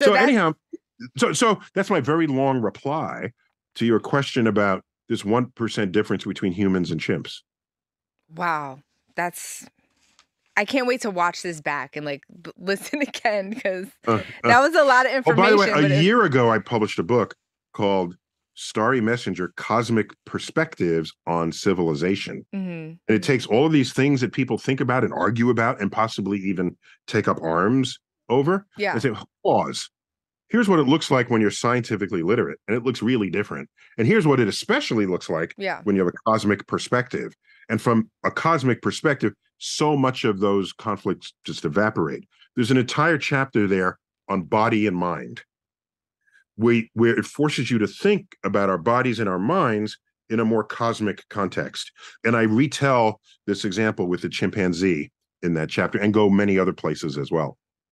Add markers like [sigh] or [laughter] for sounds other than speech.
So, So anyhow, so so that's my very long reply to your question about this one percent difference between humans and chimps. Wow, that's. I can't wait to watch this back and like b- [laughs] listen again because Uh, uh, that was a lot of oh, information. by the way, a year ago, I published a book called "Starry Messenger: Cosmic Perspectives on Civilization." Mhm. And it takes all of these things that people think about and argue about and possibly even take up arms over Yeah. and say, pause. Here's what it looks like when you're scientifically literate, and it looks really different. And here's what it especially looks like Yeah. when you have a cosmic perspective. And from a cosmic perspective, so much of those conflicts just evaporate. There's an entire chapter there on body and mind, we, where it forces you to think about our bodies and our minds in a more cosmic context. And I retell this example with the chimpanzee in that chapter and go many other places as well.